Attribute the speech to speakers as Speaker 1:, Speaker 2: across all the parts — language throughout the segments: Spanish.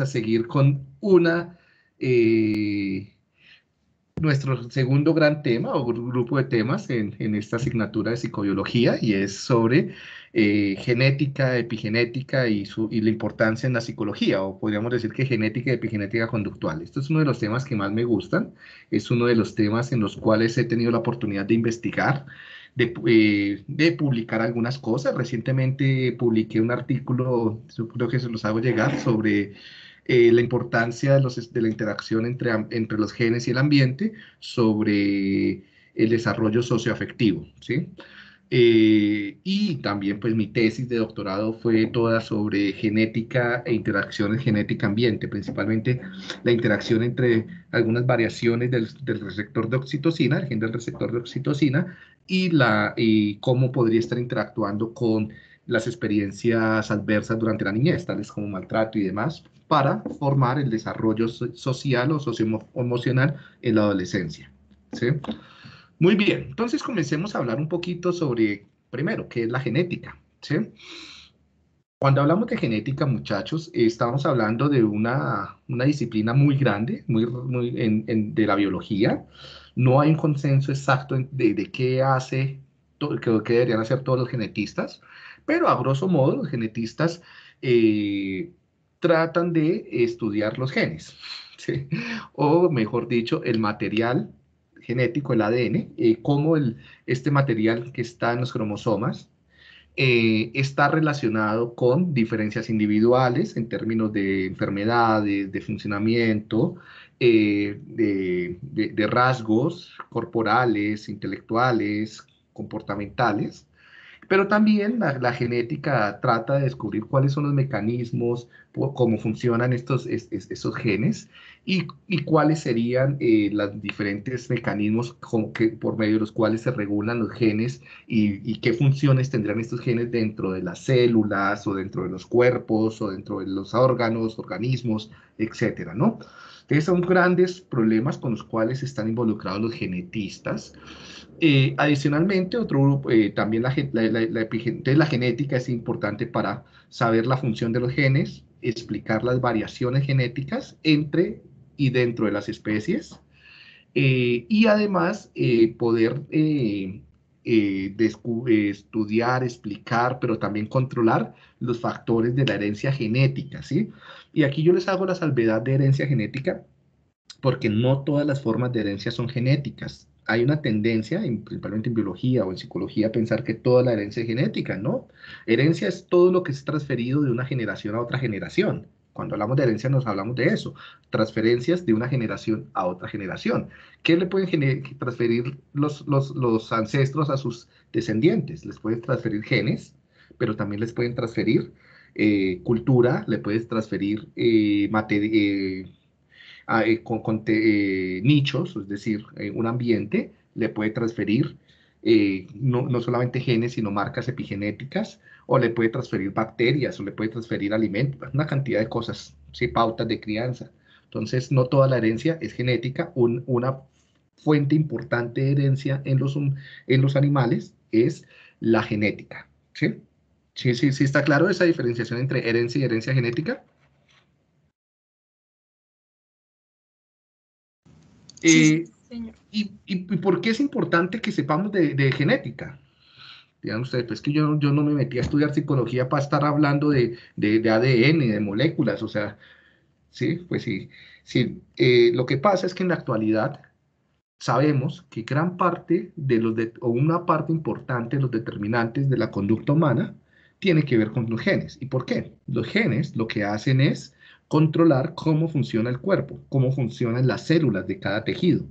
Speaker 1: a seguir con una, eh, nuestro segundo gran tema o grupo de temas en, en esta asignatura de psicobiología y es sobre eh, genética, epigenética y, su, y la importancia en la psicología, o podríamos decir que genética y epigenética conductual. Esto es uno de los temas que más me gustan, es uno de los temas en los cuales he tenido la oportunidad de investigar de, eh, de, publicar algunas cosas. Recientemente publiqué un artículo, creo que se los hago llegar, sobre eh, la importancia de, los, de, la interacción entre, entre los genes y el ambiente sobre el desarrollo socioafectivo, ¿sí? Eh, y también pues mi tesis de doctorado fue toda sobre genética e interacciones genética-ambiente, principalmente la interacción entre algunas variaciones del, del, receptor de oxitocina, el gen del receptor de oxitocina, y, la, y cómo podría estar interactuando con las experiencias adversas durante la niñez, tales como maltrato y demás, para formar el desarrollo social o socioemocional en la adolescencia. ¿sí? Muy bien, entonces comencemos a hablar un poquito sobre, primero, qué es la genética. ¿sí? Cuando hablamos de genética, muchachos, estamos hablando de una, una disciplina muy grande muy, muy en, de la biología. No hay un consenso exacto de, qué hace, qué, qué deberían hacer todos los genetistas, pero a grosso modo los genetistas eh, tratan de estudiar los genes, o mejor dicho, el material genético, el ADN, eh, cómo este material que está en los cromosomas eh, está relacionado con diferencias individuales en términos de enfermedades, de funcionamiento, eh, de, de, rasgos corporales, intelectuales, comportamentales, pero también la, genética trata de descubrir cuáles son los mecanismos, cómo funcionan estos, es, es, esos genes y, y, cuáles serían eh, los diferentes mecanismos que, por medio de los cuales se regulan los genes y, y, qué funciones tendrán estos genes dentro de las células o dentro de los cuerpos o dentro de los órganos, organismos, etcétera, ¿no? Entonces son grandes problemas con los cuales están involucrados los genetistas. Eh, adicionalmente, otro grupo, eh, también la, la, la, genética es importante para saber la función de los genes, explicar las variaciones genéticas entre y dentro de las especies eh, y además poder estudiar, explicar, pero también controlar los factores de la herencia genética, ¿sí? Y aquí yo les hago la salvedad de herencia genética porque no todas las formas de herencia son genéticas hay una tendencia, principalmente en biología o en psicología, a pensar que toda la herencia es genética, ¿no? Herencia es todo lo que es transferido de una generación a otra generación. Cuando hablamos de herencia nos hablamos de eso, transferencias de una generación a otra generación. ¿Qué le pueden transferir los, los, los ancestros a sus descendientes? Les pueden transferir genes, pero también les pueden transferir eh, cultura, le puedes transferir eh, eh, eh, con, nichos, es decir, un ambiente, le puede transferir no, no, solamente genes, sino marcas epigenéticas, o le puede transferir bacterias, o le puede transferir alimentos, una cantidad de cosas, ¿sí? pautas de crianza. Entonces, no toda la herencia es genética. Un, una fuente importante de herencia en los, en los animales es la genética. ¿sí? ¿Sí, sí, sí está claro esa diferenciación entre herencia y herencia genética? Eh, y, y, por qué es importante que sepamos de, de genética? Digan ustedes, pues que yo, yo no me metí a estudiar psicología para estar hablando de, de, de ADN, de moléculas, o sea, sí, pues sí. sí eh, lo que pasa es que en la actualidad sabemos que gran parte de los, de, o una parte importante de los determinantes de la conducta humana tiene que ver con los genes. ¿Y por qué? Los genes lo que hacen es controlar cómo funciona el cuerpo, cómo funcionan las células de cada tejido,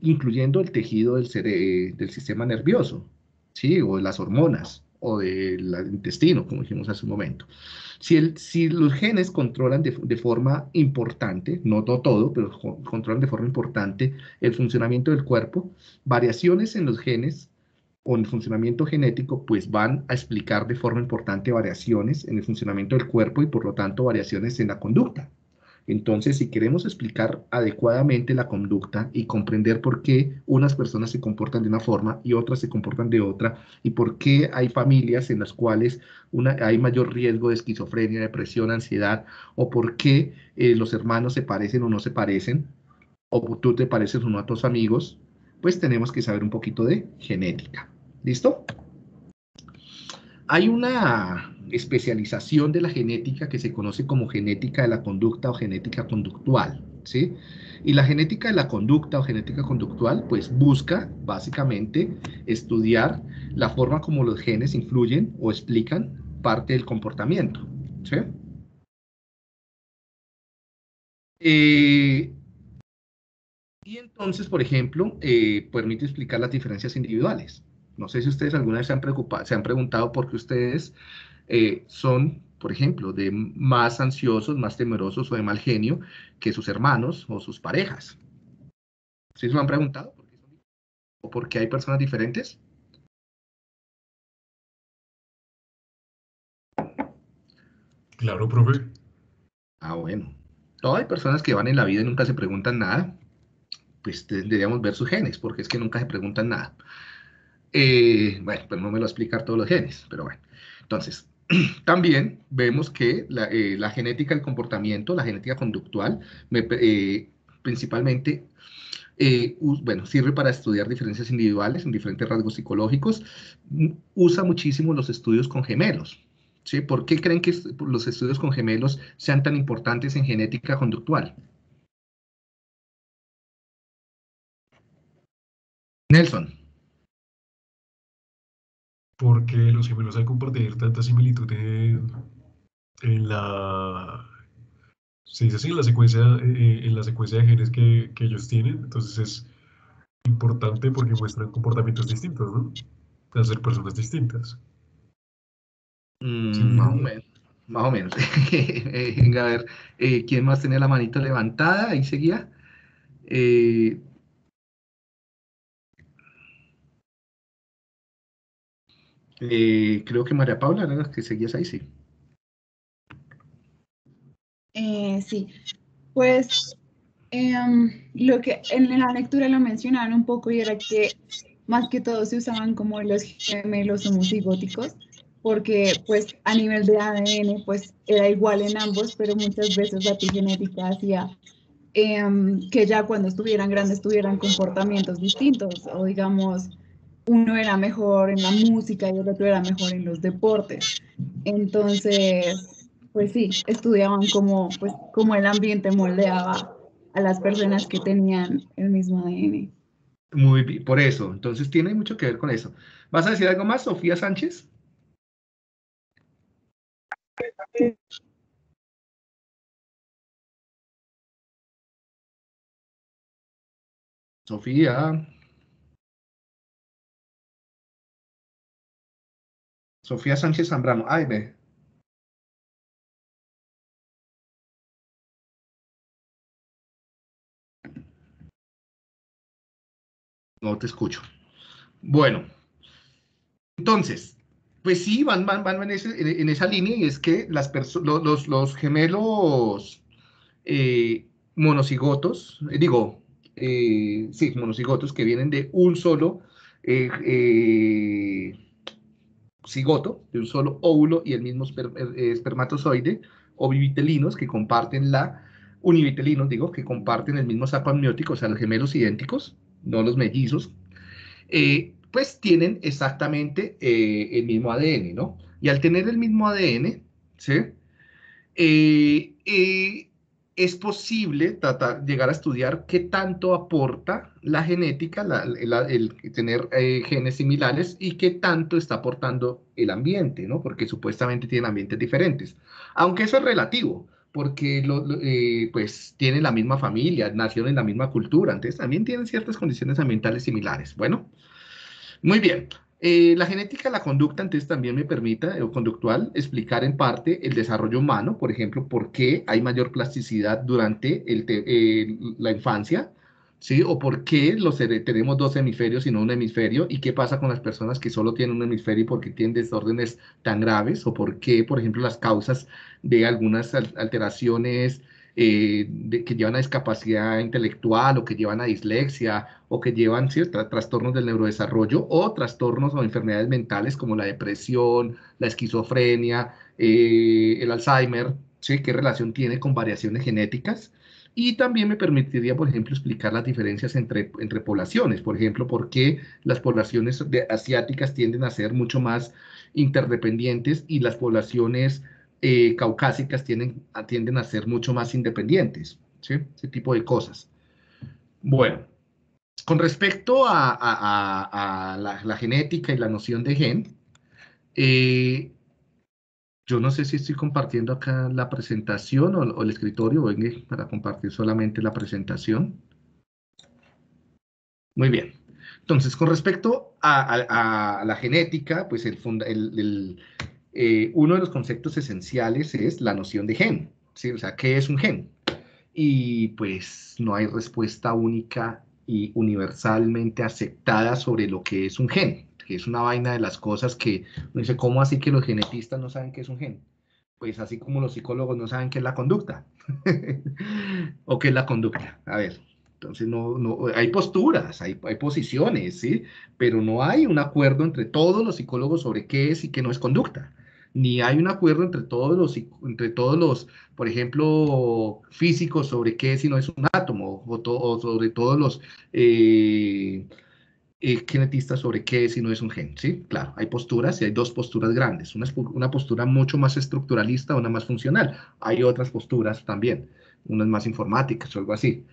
Speaker 1: incluyendo el tejido del, del, sistema nervioso, ¿sí? o de las hormonas, o del intestino, como dijimos hace un momento. Si, el, si los genes controlan de, de, forma importante, no, no todo, pero controlan de forma importante el funcionamiento del cuerpo, variaciones en los genes o en el funcionamiento genético, pues van a explicar de forma importante variaciones en el funcionamiento del cuerpo y por lo tanto variaciones en la conducta. Entonces, si queremos explicar adecuadamente la conducta y comprender por qué unas personas se comportan de una forma y otras se comportan de otra, y por qué hay familias en las cuales hay mayor riesgo de esquizofrenia, depresión, ansiedad, o por qué eh, los hermanos se parecen o no se parecen, o tú te pareces uno a tus amigos, pues tenemos que saber un poquito de genética. ¿Listo? Hay una especialización de la genética que se conoce como genética de la conducta o genética conductual, ¿sí? Y la genética de la conducta o genética conductual, pues busca básicamente estudiar la forma como los genes influyen o explican parte del comportamiento, ¿sí? Eh, y entonces, por ejemplo, eh, permite explicar las diferencias individuales. No sé si ustedes alguna vez se han, preocupado, se han preguntado por qué ustedes eh, son, por ejemplo, de más ansiosos, más temerosos o de mal genio que sus hermanos o sus parejas. ¿Sí se lo han preguntado? ¿O por qué hay personas diferentes?
Speaker 2: Claro, profe.
Speaker 1: Ah, bueno. Todas hay personas que van en la vida y nunca se preguntan nada pues deberíamos ver sus genes, porque es que nunca se preguntan nada. Eh, bueno, pues no me lo va a explicar todos los genes, pero bueno. Entonces, también vemos que la, eh, genética del comportamiento, la genética conductual, eh, principalmente, bueno, sirve para estudiar diferencias individuales en diferentes rasgos psicológicos, usa muchísimo los estudios con gemelos. ¿sí? ¿Por qué creen que los estudios con gemelos sean tan importantes en genética conductual? Nelson.
Speaker 2: Porque los gemelos al compartir tanta similitud en, la se dice así, en la secuencia, eh, en la secuencia de genes que, ellos tienen, entonces es importante porque muestran comportamientos distintos, ¿no? De ser personas distintas.
Speaker 1: Mm, más o menos. Más o menos. Venga, a ver, eh, ¿quién más tenía la manita levantada? Ahí seguía. Eh, Eh, creo que María Paula era la que seguías ahí, sí.
Speaker 3: Eh, sí, pues em, lo que en la lectura lo mencionaron un poco y era que más que todo se usaban como los gemelos homocigóticos, porque pues a nivel de ADN pues era igual en ambos, pero muchas veces la epigenética hacía em, que ya cuando estuvieran grandes tuvieran comportamientos distintos o digamos uno era mejor en la música y el otro era mejor en los deportes. Entonces, pues sí, estudiaban cómo, pues, cómo el ambiente moldeaba a las personas que tenían el mismo ADN.
Speaker 1: Muy bien, por eso, entonces tiene mucho que ver con eso. ¿Vas a decir algo más, Sofía Sánchez? Sofía. Sofía Sánchez Zambrano. Ay, ve. No te escucho. Bueno, entonces, pues sí, van, van, van en, esa línea y es que los, los, gemelos eh, monocigotos, eh, digo, eh, sí, monocigotos que vienen de un solo cigoto, de un solo óvulo y el mismo eh, espermatozoide, o bivitelinos que comparten la, univitelinos, digo, que comparten el mismo saco amniótico, o sea, los gemelos idénticos, no los mellizos, eh, pues tienen exactamente eh, el mismo ADN, ¿no? Y al tener el mismo ADN, ¿sí? Es posible llegar a estudiar qué tanto aporta la genética, el, tener eh, genes similares y qué tanto está aportando el ambiente, ¿no? Porque supuestamente tienen ambientes diferentes. Aunque eso es relativo, porque eh, pues tienen la misma familia, nacieron en la misma cultura, entonces también tienen ciertas condiciones ambientales similares. Bueno, muy bien. Eh, la genética la conducta, entonces, también me permite, o conductual, explicar en parte el desarrollo humano, por ejemplo, por qué hay mayor plasticidad durante la infancia, ¿sí? O por qué los, tenemos dos hemisferios y no un hemisferio, y qué pasa con las personas que solo tienen un hemisferio y por qué tienen desórdenes tan graves, o por qué, por ejemplo, las causas de algunas alteraciones eh, que llevan a discapacidad intelectual o que llevan a dislexia o que llevan trastornos del neurodesarrollo o trastornos o enfermedades mentales como la depresión, la esquizofrenia, eh, el Alzheimer, ¿sí? ¿Qué relación tiene con variaciones genéticas? Y también me permitiría, por ejemplo, explicar las diferencias entre, entre poblaciones. Por ejemplo, por qué las poblaciones asiáticas tienden a ser mucho más interdependientes y las poblaciones eh, caucásicas tienden, a ser mucho más independientes. ¿sí? Ese tipo de cosas. Bueno, con respecto a, la, genética y la noción de gen, eh, yo no sé si estoy compartiendo acá la presentación o, el escritorio, para compartir solamente la presentación. Muy bien. Entonces, con respecto a, la genética, pues el, eh, uno de los conceptos esenciales es la noción de gen. ¿sí? O sea, ¿qué es un gen? Y pues no hay respuesta única y universalmente aceptada sobre lo que es un gen que es una vaina de las cosas que uno dice, ¿cómo así que los genetistas no saben qué es un gen? Pues así como los psicólogos no saben qué es la conducta. o qué es la conducta. A ver, entonces no, no hay posturas, hay, hay, posiciones, ¿sí? Pero no hay un acuerdo entre todos los psicólogos sobre qué es y qué no es conducta. Ni hay un acuerdo entre todos los, entre todos los por ejemplo, físicos sobre qué y no es un átomo, o, sobre todos los... Eh, eh, genetista sobre qué y no es un gen, ¿sí? Claro, hay posturas y hay dos posturas grandes, una, una postura mucho más estructuralista, una más funcional. Hay otras posturas también, unas más informáticas o algo así.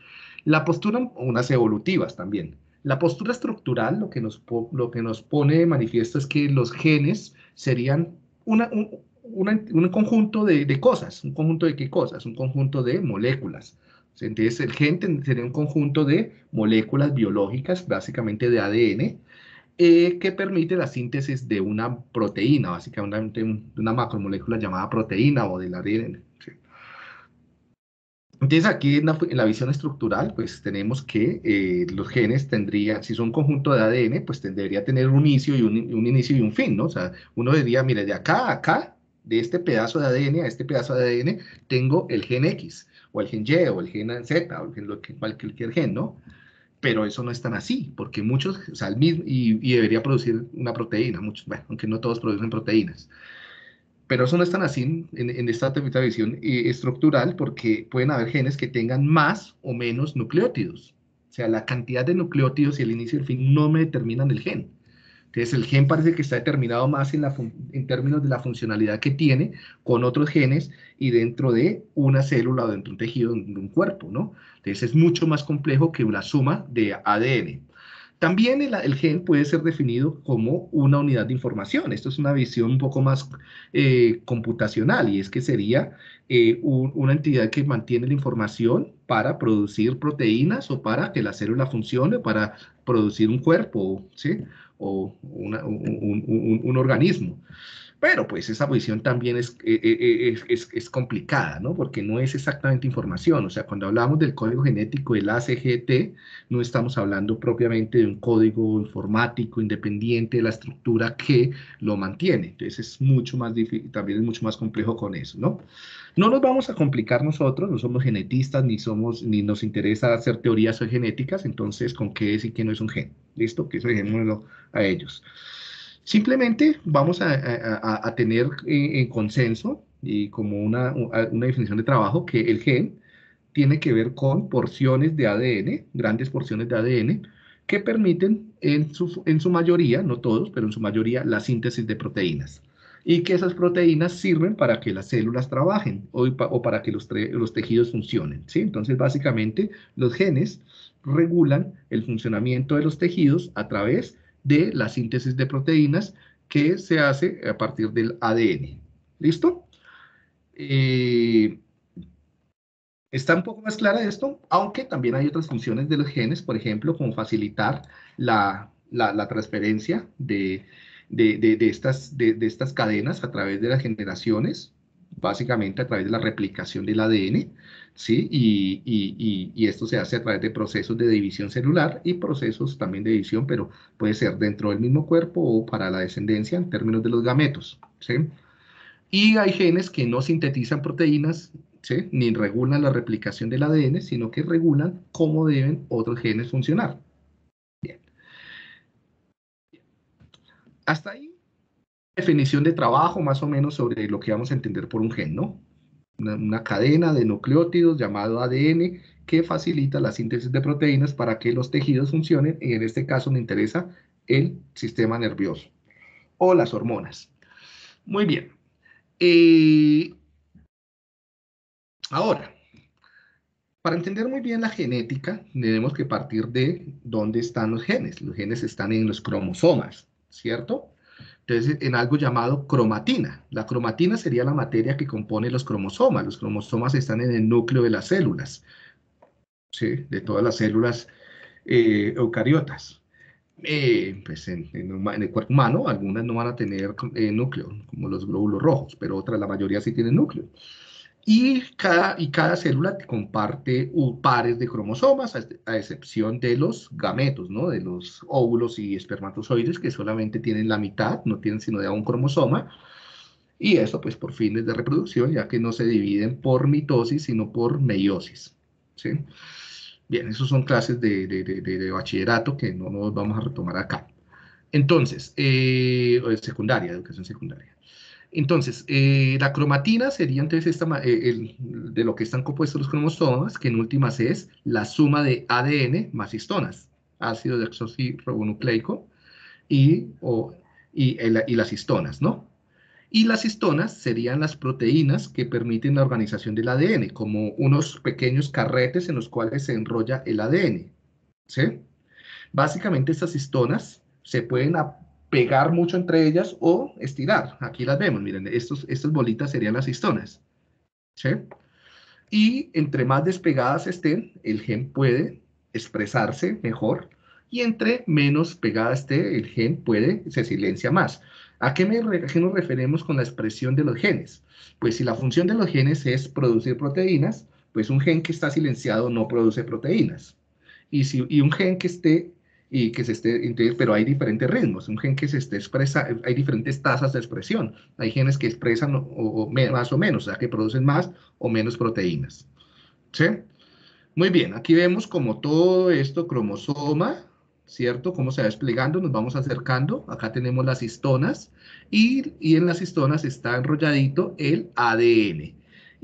Speaker 1: La postura, unas evolutivas también. La postura estructural lo que nos, lo que nos pone de manifiesto es que los genes serían una, un, un, conjunto de, de, cosas. ¿Un conjunto de qué cosas? Un conjunto de moléculas. Entonces, el gen sería un conjunto de moléculas biológicas, básicamente de ADN, eh, que permite la síntesis de una proteína, básicamente de una macromolécula llamada proteína o del ADN. Entonces, aquí en la, visión estructural, pues tenemos que eh, los genes tendrían, si son un conjunto de ADN, pues tendría tener un inicio y un, inicio y un fin, ¿no? O sea, uno diría, mire, de acá a acá, de este pedazo de ADN a este pedazo de ADN, tengo el gen X o el gen Y, o el gen Z, o el gen, cualquier gen, ¿no? Pero eso no es tan así, porque muchos, o sea, el mismo, y, debería producir una proteína, muchos, bueno, aunque no todos producen proteínas. Pero eso no es tan así en, esta visión eh, estructural, porque pueden haber genes que tengan más o menos nucleótidos. O sea, la cantidad de nucleótidos y el inicio y el fin no me determinan el gen. Entonces, el gen parece que está determinado más en, la, términos de la funcionalidad que tiene con otros genes y dentro de una célula o dentro de un tejido de un cuerpo, ¿no? Entonces, es mucho más complejo que la suma de ADN. También el, gen puede ser definido como una unidad de información. Esto es una visión un poco más eh, computacional y es que sería eh, una entidad que mantiene la información para producir proteínas o para que la célula funcione, para producir un cuerpo, ¿sí? o un, organismo. Pero pues esa posición también eh, eh, eh, es, es, complicada, ¿no? Porque no es exactamente información. O sea, cuando hablamos del código genético del ACGT, no estamos hablando propiamente de un código informático independiente de la estructura que lo mantiene. Entonces es mucho más difícil, también es mucho más complejo con eso, ¿no? No nos vamos a complicar nosotros, no somos genetistas, ni, somos, ni nos interesa hacer teorías genéticas, entonces, ¿con qué es y qué no es un gen? ¿Listo? Que eso dejémoslo a ellos. Simplemente vamos a, tener en, consenso y como una, una definición de trabajo que el gen tiene que ver con porciones de ADN, grandes porciones de ADN, que permiten en su, en su mayoría, no todos, pero en su mayoría, la síntesis de proteínas y que esas proteínas sirven para que las células trabajen o, para que los, los, tejidos funcionen. ¿sí? Entonces, básicamente, los genes regulan el funcionamiento de los tejidos a través de la síntesis de proteínas que se hace a partir del ADN. ¿Listo? Eh, está un poco más clara esto, aunque también hay otras funciones de los genes, por ejemplo, como facilitar la, la transferencia de, de, estas, de, estas cadenas a través de las generaciones, básicamente a través de la replicación del ADN, ¿sí? Y, y, esto se hace a través de procesos de división celular y procesos también de división, pero puede ser dentro del mismo cuerpo o para la descendencia en términos de los gametos, ¿sí? Y hay genes que no sintetizan proteínas ¿sí? ni regulan la replicación del ADN, sino que regulan cómo deben otros genes funcionar. Bien. Hasta ahí, definición de trabajo más o menos sobre lo que vamos a entender por un gen, ¿no? Una, cadena de nucleótidos llamado ADN que facilita la síntesis de proteínas para que los tejidos funcionen y en este caso me interesa el sistema nervioso o las hormonas. Muy bien. Eh, ahora, para entender muy bien la genética, tenemos que partir de dónde están los genes. Los genes están en los cromosomas, ¿cierto? Entonces, en algo llamado cromatina. La cromatina sería la materia que compone los cromosomas. Los cromosomas están en el núcleo de las células, ¿sí? de todas las células eh, eucariotas. Eh, pues en, el cuerpo humano, algunas no van a tener eh, núcleo, como los glóbulos rojos, pero otras, la mayoría sí tienen núcleo. Y cada, y cada célula comparte pares de cromosomas, a, excepción de los gametos, ¿no? de los óvulos y espermatozoides, que solamente tienen la mitad, no tienen sino de un cromosoma. Y eso, pues, por fines de reproducción, ya que no se dividen por mitosis, sino por meiosis. ¿sí? Bien, esos son clases de, bachillerato que no nos vamos a retomar acá. Entonces, eh, secundaria, educación secundaria. Entonces, eh, la cromatina sería entonces eh, de lo que están compuestos los cromosomas, que en últimas es la suma de ADN más histonas, ácido desoxirribonucleico, y, y, y las histonas, ¿no? Y las histonas serían las proteínas que permiten la organización del ADN, como unos pequeños carretes en los cuales se enrolla el ADN. ¿sí? Básicamente estas histonas se pueden pegar mucho entre ellas o estirar. Aquí las vemos, miren, estos, estas bolitas serían las histonas. ¿sí? Y entre más despegadas estén, el gen puede expresarse mejor y entre menos pegada esté, el gen puede, se silencia más. ¿A qué, nos referimos con la expresión de los genes? Pues si la función de los genes es producir proteínas, pues un gen que está silenciado no produce proteínas. Y, si, y un gen que esté y que se esté, pero hay diferentes ritmos. Un gen que se esté expresa, hay diferentes tasas de expresión. Hay genes que expresan o, más o menos, o sea, que producen más o menos proteínas. ¿Sí? Muy bien, aquí vemos como todo esto, cromosoma, ¿cierto? Cómo se va desplegando, nos vamos acercando. Acá tenemos las histonas y, en las histonas está enrolladito el ADN.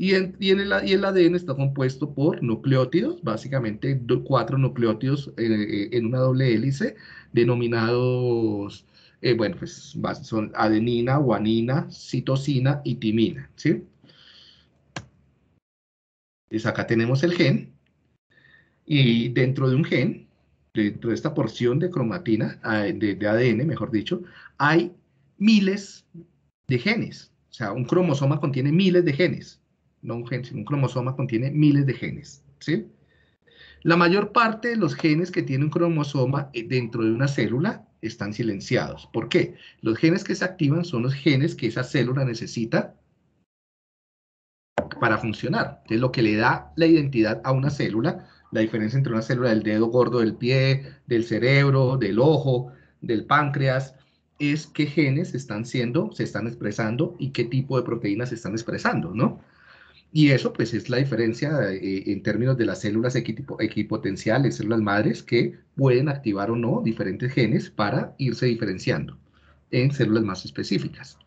Speaker 1: Y, en, el, ADN está compuesto por nucleótidos, básicamente cuatro nucleótidos eh, eh, en una doble hélice, denominados, eh, bueno, pues son adenina, guanina, citosina y timina, ¿sí? Entonces acá tenemos el gen, y dentro de un gen dentro de esta porción de cromatina, de, ADN, mejor dicho, hay miles de genes. O sea, un cromosoma contiene miles de genes. No un gen, sino un cromosoma contiene miles de genes. ¿sí? La mayor parte de los genes que tiene un cromosoma eh, dentro de una célula están silenciados. ¿Por qué? Los genes que se activan son los genes que esa célula necesita para funcionar. Es lo que le da la identidad a una célula la diferencia entre una célula del dedo gordo del pie, del cerebro, del ojo, del páncreas, es qué genes están siendo, se están expresando y qué tipo de proteínas se están expresando, ¿no? Y eso, pues, es la diferencia eh, en términos de las células equipotenciales, células madres, que pueden activar o no diferentes genes para irse diferenciando en células más específicas.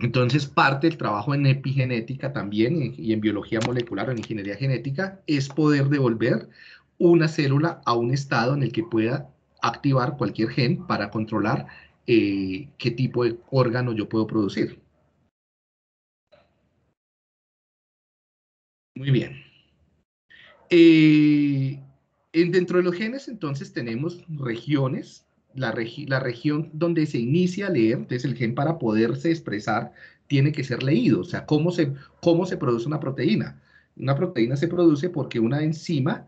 Speaker 1: Entonces, parte del trabajo en epigenética también y en biología molecular o en ingeniería genética es poder devolver una célula a un estado en el que pueda activar cualquier gen para controlar eh, qué tipo de órgano yo puedo producir. Muy bien. Eh, dentro de los genes, entonces, tenemos regiones la, región donde se inicia a leer, entonces el gen para poderse expresar tiene que ser leído, o sea, cómo se, cómo se produce una proteína. Una proteína se produce porque una enzima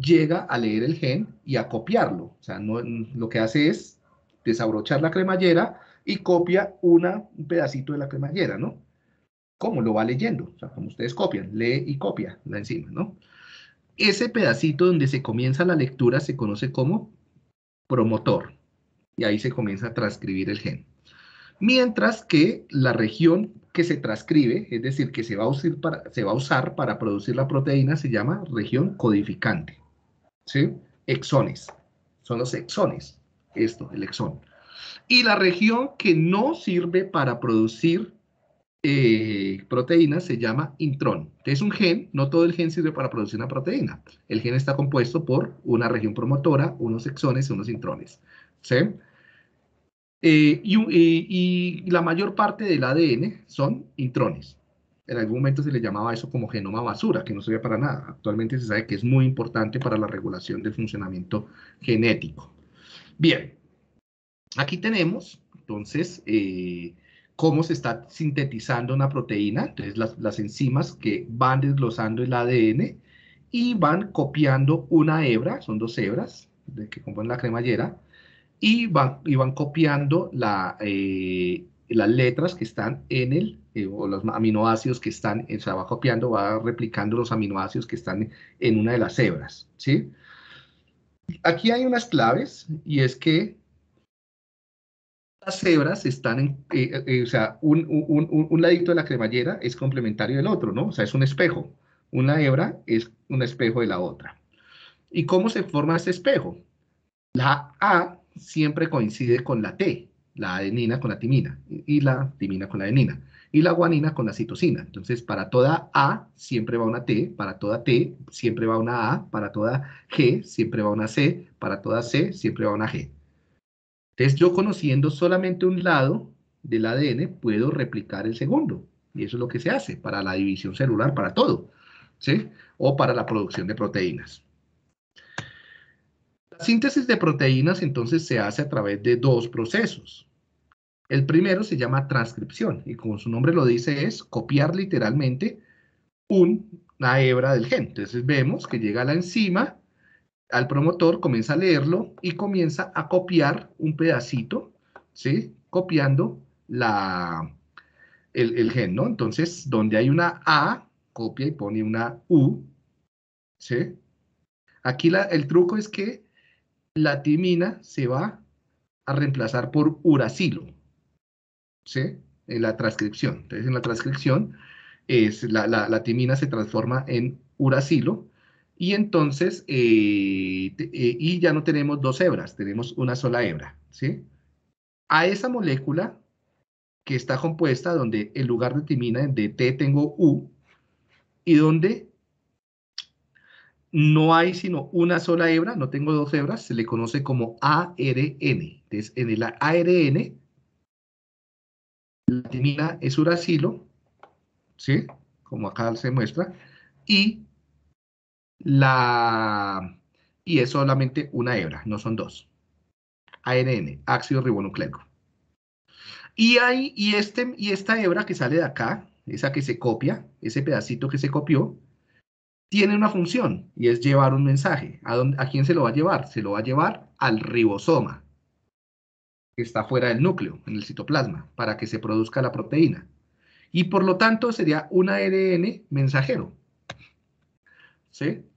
Speaker 1: llega a leer el gen y a copiarlo, o sea, no, lo que hace es desabrochar la cremallera y copia una, un pedacito de la cremallera, ¿no? ¿Cómo? Lo va leyendo, o sea, como ustedes copian, lee y copia la enzima, ¿no? Ese pedacito donde se comienza la lectura se conoce como promotor. Y ahí se comienza a transcribir el gen. Mientras que la región que se transcribe, es decir, que se va a usar para, se va a usar para producir la proteína, se llama región codificante. ¿Sí? Exones. Son los exones. Esto, el exón. Y la región que no sirve para producir eh, proteínas se llama intrón. Es un gen, no todo el gen sirve para producir una proteína. El gen está compuesto por una región promotora, unos exones y unos intrones. ¿sí? Eh, y, la mayor parte del ADN son intrones. En algún momento se le llamaba eso como genoma basura, que no sirve para nada. Actualmente se sabe que es muy importante para la regulación del funcionamiento genético. Bien, aquí tenemos entonces eh, cómo se está sintetizando una proteína. Entonces las, enzimas que van desglosando el ADN y van copiando una hebra, son dos hebras que componen la cremallera, y van, y van copiando eh, las letras que están en el, eh, o los aminoácidos que están, o sea, va copiando, va replicando los aminoácidos que están en una de las hebras, ¿sí? Aquí hay unas claves, y es que las hebras están en, eh, o sea, un, un, un, ladito de la cremallera es complementario del otro, ¿no? O sea, es un espejo. Una hebra es un espejo de la otra. ¿Y cómo se forma ese espejo? La A siempre coincide con la T, la adenina con la timina, y la timina con la adenina, y la guanina con la citosina. Entonces, para toda A siempre va una T, para toda T siempre va una A, para toda G siempre va una C, para toda C siempre va una G. Entonces, yo conociendo solamente un lado del ADN, puedo replicar el segundo. Y eso es lo que se hace para la división celular, para todo, ¿sí? O para la producción de proteínas. La síntesis de proteínas entonces se hace a través de dos procesos. El primero se llama transcripción y como su nombre lo dice es copiar literalmente una hebra del gen. Entonces vemos que llega la enzima al promotor, comienza a leerlo y comienza a copiar un pedacito, ¿sí? Copiando la, el, gen, ¿no? Entonces, donde hay una A, copia y pone una U, ¿sí? Aquí el truco es que la timina se va a reemplazar por uracilo, ¿sí? En la transcripción. Entonces, en la transcripción, es, la, timina se transforma en uracilo, y entonces, eh, eh, y ya no tenemos dos hebras, tenemos una sola hebra, ¿sí? A esa molécula que está compuesta, donde en lugar de timina, de T tengo U, y donde no hay sino una sola hebra, no tengo dos hebras, se le conoce como ARN. Entonces, en el ARN, la timina es uracilo, ¿sí? Como acá se muestra, y la y es solamente una hebra, no son dos. ARN, ácido ribonucleico. Y, hay, y, este, y esta hebra que sale de acá, esa que se copia, ese pedacito que se copió, tiene una función y es llevar un mensaje. ¿A, dónde, ¿A quién se lo va a llevar? Se lo va a llevar al ribosoma, que está fuera del núcleo, en el citoplasma, para que se produzca la proteína. Y por lo tanto sería un ARN mensajero. ¿Sí?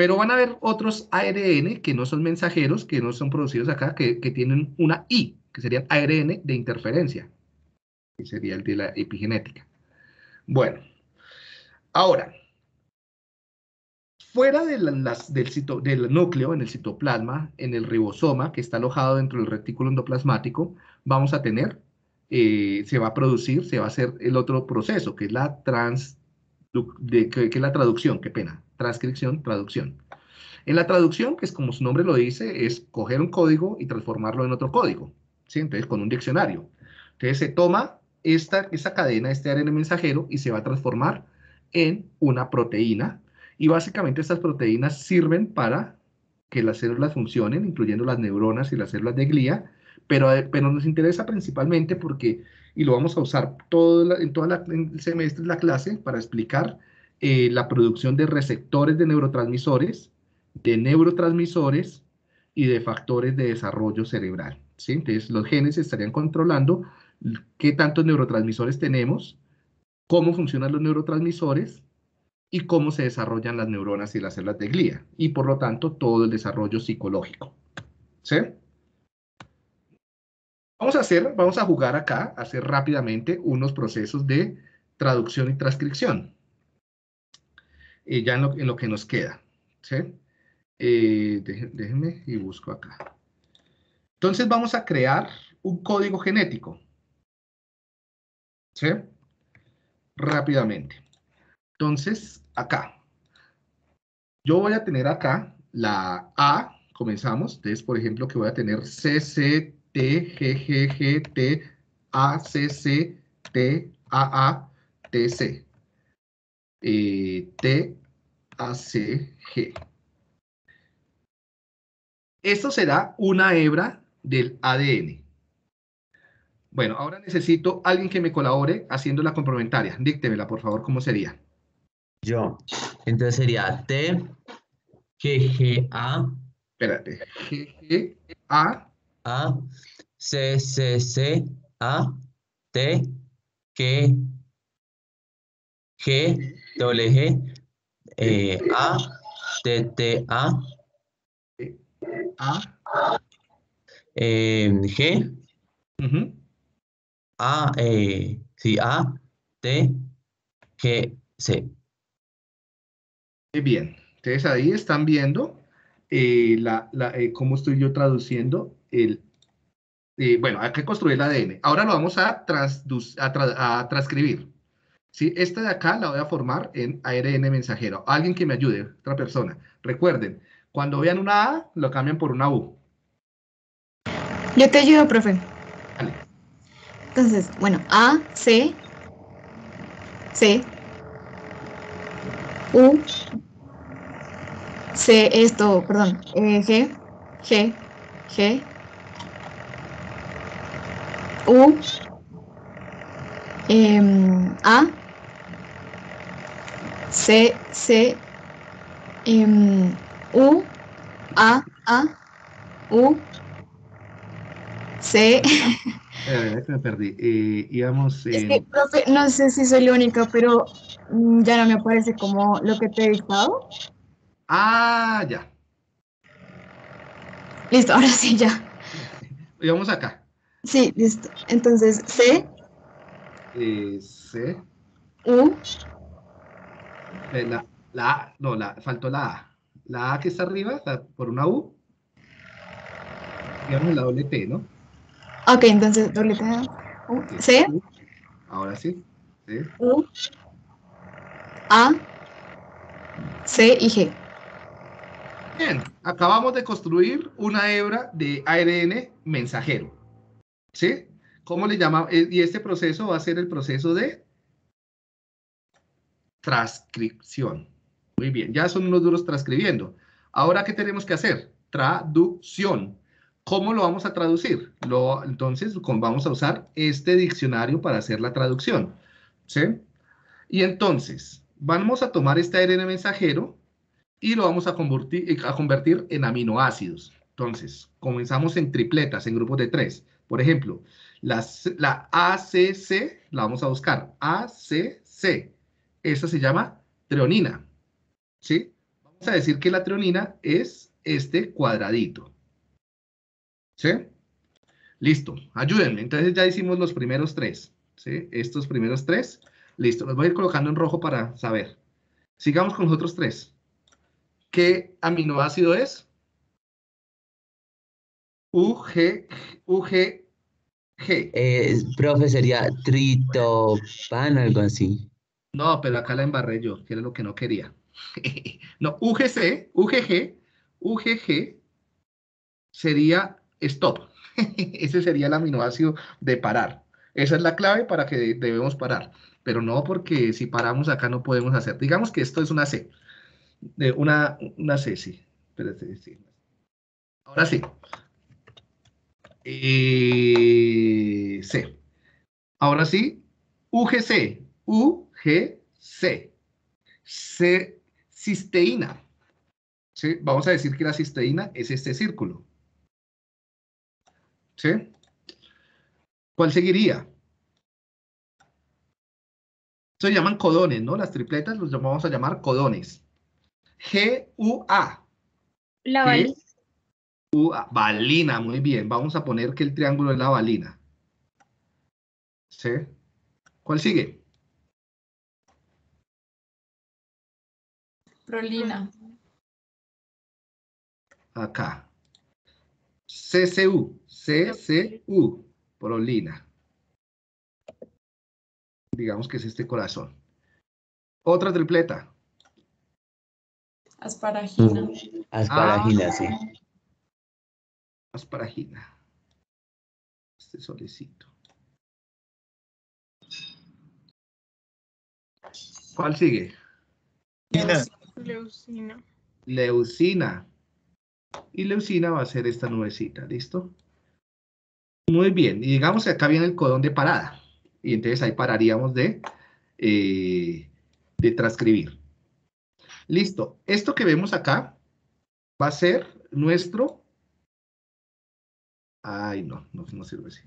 Speaker 1: Pero van a haber otros ARN que no son mensajeros, que no son producidos acá, que, que tienen una I, que sería ARN de interferencia, que sería el de la epigenética. Bueno, ahora, Fuera del, del, núcleo, en el citoplasma, en el ribosoma, que está alojado dentro del retículo endoplasmático, vamos a tener, eh, se va a producir, se va a hacer el otro proceso, que es la, trans, que, es la traducción, qué pena, transcripción, traducción. En la traducción, que es como su nombre lo dice, es coger un código y transformarlo en otro código, ¿sí? Entonces, con un diccionario. Entonces, se toma esta, esta cadena, este ARN mensajero, y se va a transformar en una proteína y básicamente estas proteínas sirven para que las células funcionen, incluyendo las neuronas y las células de glía, pero, pero nos interesa principalmente porque, y lo vamos a usar todo en todo el semestre la clase para explicar eh, la producción de receptores de neurotransmisores, de neurotransmisores y de factores de desarrollo cerebral. Entonces, los genes estarían controlando qué tantos neurotransmisores tenemos, cómo funcionan los neurotransmisores y cómo se desarrollan las neuronas y las células de glía, y por lo tanto todo el desarrollo psicológico. Vamos a hacer, vamos a jugar acá, hacer rápidamente unos procesos de traducción y transcripción. Ya en lo, que nos queda. Eh, déjenme y busco acá. Entonces vamos a crear un código genético. ¿Sí? Rápidamente. Entonces, acá. Yo voy a tener acá la A, comenzamos. Entonces, por ejemplo, que voy a tener CC T, G, G, G, T, A, C, C, T, A, A, T, C. Eh, T, A, C, G. Esto será una hebra del ADN. Bueno, ahora necesito alguien que me colabore haciendo la complementaria. Díctemela, por favor, ¿cómo sería?
Speaker 4: Yo. Entonces sería T, G, G, A.
Speaker 1: Espérate. G, G, A.
Speaker 4: A, C, C, C, A, T, G, G, G, eh, A, T, T, A,
Speaker 1: A,
Speaker 4: eh, G, A, eh, sí, A, T, G, C.
Speaker 1: Muy bien, entonces ahí están viendo eh, la, la, cómo estoy yo traduciendo el, bueno, hay que construir el ADN. Ahora lo vamos a, a, transcribir. ¿Sí? Esta de acá la voy a formar en ARN mensajero. Alguien que me ayude, otra persona. Recuerden, cuando vean una A, lo cambian por una U.
Speaker 3: Yo te ayudo, profe. Vale. Entonces, bueno, A, C, C, U, C, esto, perdón, eh, G, G, G, U, em, A, C, C, em, U, A, A, U, C.
Speaker 1: Eh, me perdí. Eh, íbamos.
Speaker 3: Es que, profe, no sé si soy la única, pero mm, ya no me aparece como lo que te he dictado.
Speaker 1: Ah, ya.
Speaker 3: Listo, ahora sí, ya.
Speaker 1: Y vamos acá.
Speaker 3: Sí, listo. Entonces, C.
Speaker 1: Eh, C.
Speaker 3: U.
Speaker 1: Eh, la, la A, no, la, faltó la A. La A que está arriba, por una U. Digamos la doble T, ¿no?
Speaker 3: Ok, entonces doble T. U, C.
Speaker 1: Ahora sí. C.
Speaker 3: U. A. C y G.
Speaker 1: Bien, acabamos de construir una hebra de ARN mensajero. ¿Sí? ¿Cómo le llama? Eh, y este proceso va a ser el proceso de transcripción. Muy bien, ya son unos duros transcribiendo. Ahora, ¿qué tenemos que hacer? Traducción. ¿Cómo lo vamos a traducir? Lo, entonces, vamos a usar este diccionario para hacer la traducción. ¿Sí? Y entonces, vamos a tomar este ARN mensajero y lo vamos a convertir, a convertir en aminoácidos. Entonces, comenzamos en tripletas, en grupos de tres. Por ejemplo, la, la ACC, la vamos a buscar, ACC. Esa se llama treonina. ¿Sí? Vamos a decir que la treonina es este cuadradito. ¿Sí? Listo, ayúdenme. Entonces ya hicimos los primeros tres. ¿Sí? Estos primeros tres. Listo, los voy a ir colocando en rojo para saber. Sigamos con los otros tres. ¿Qué aminoácido es? UG, UG, G.
Speaker 4: Eh, profe, sería tritopan, algo así.
Speaker 1: No, pero acá la embarré yo, que era lo que no quería. no, UGC, UGG, UGG sería stop. Ese sería el aminoácido de parar. Esa es la clave para que debemos parar. Pero no porque si paramos acá no podemos hacer. Digamos que esto es una C. una, una C, sí. Ahora sí. C. Ahora sí, UGC, UGC, C, cisteína. ¿Sí? Vamos a decir que la cisteína es este círculo. ¿Sí? ¿Cuál seguiría? Se llaman codones, ¿no? Las tripletas los vamos a llamar codones. G-U-A.
Speaker 3: La valina.
Speaker 1: UA, valina, muy bien. Vamos a poner que el triángulo es la valina. ¿Sí? ¿Cuál sigue?
Speaker 5: Prolina.
Speaker 1: Acá. CCU, CCU, prolina. Digamos que es este corazón. Otra tripleta.
Speaker 5: Asparagina.
Speaker 4: Asparagina, sí.
Speaker 1: Asparagina. Este solecito. ¿Cuál sigue?
Speaker 6: Leucina.
Speaker 1: Leucina. Y leucina va a ser esta nubecita, ¿listo? Muy bien, y digamos que acá viene el codón de parada. Y entonces ahí pararíamos de, eh, de transcribir. Listo, esto que vemos acá va a ser nuestro... Ay, no, no, no sirve así.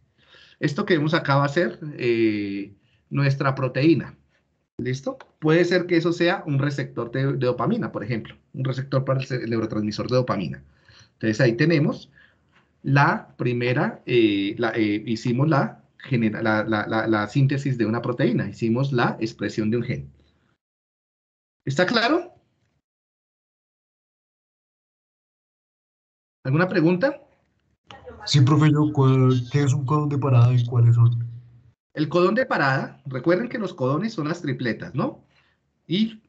Speaker 1: Esto que vemos acá va a ser eh, nuestra proteína. ¿Listo? Puede ser que eso sea un receptor de, dopamina, por ejemplo. Un receptor para el, neurotransmisor de dopamina. Entonces ahí tenemos la primera, eh, eh, hicimos la- la síntesis de una proteína, hicimos la expresión de un gen. ¿Está claro? ¿Alguna pregunta?
Speaker 2: Sí, profe, yo, ¿cuál- ¿qué es un codón de parada y cuáles son?
Speaker 1: El codón de parada, recuerden que los codones son las tripletas, ¿no? Y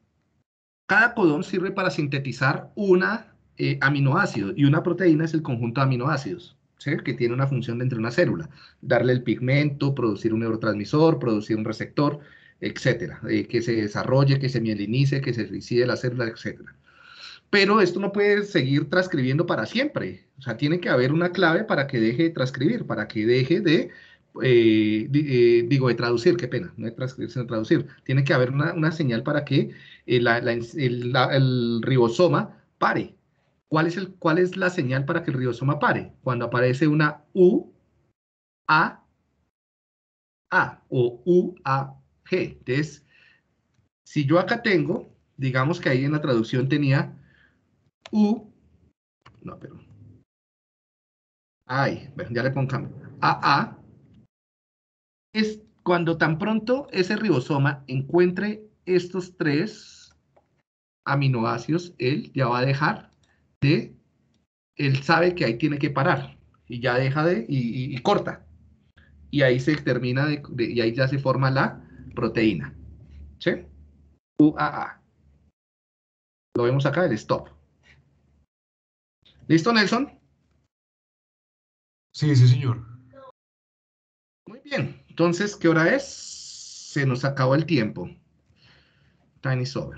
Speaker 1: cada codón sirve para sintetizar una eh, aminoácido y una proteína es el conjunto de aminoácidos, ¿sí? Que tiene una función dentro de una célula. Darle el pigmento, producir un neurotransmisor, producir un receptor, etcétera. eh, que se desarrolle, que se mielinice, que se suicide la célula, etcétera. Pero esto no puede seguir transcribiendo para siempre. O sea, tiene que haber una clave para que deje de transcribir, para que deje de eh, eh, digo, de traducir, qué pena, no de transcribir, sino de traducir. Tiene que haber una, una señal para que eh, el, ribosoma pare. ¿Cuál es, el, ¿Cuál es la señal para que el ribosoma pare? Cuando aparece una U, A, A o U, A, G. Entonces, si yo acá tengo, digamos que ahí en la traducción tenía U, no, pero, ay, ya le pongo cambio, AA, es cuando tan pronto ese ribosoma encuentre estos tres aminoácidos, él ya va a dejar de, él sabe que ahí tiene que parar y ya deja de, y, y- y corta. Y ahí se termina de, de- y ahí ya se forma la proteína. ¿Sí? UAA. Lo vemos acá, el stop. ¿Listo, Nelson?
Speaker 2: Sí, sí, señor.
Speaker 1: Muy bien. Entonces, ¿qué hora es? Se nos acabó el tiempo. Time is over.